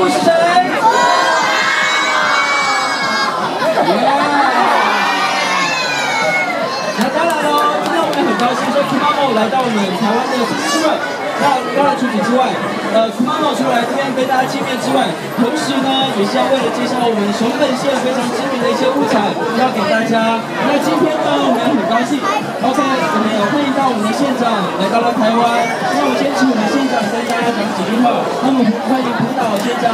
物是谁？那当然喽，今天我们很高兴说 k u m a m o 来到我们台湾。的这次会。那当然除此之外，呃 k u m a m o 出来这边跟大家见面之外，同时呢也是要为了介绍我们熊本县非常知名的一些物产，要给大家。那今天呢，我们也很高兴，OK，我们也欢迎到我们的县长来到了台湾。那我们先请我们县长跟大家讲几句话。那么欢迎辅导县长。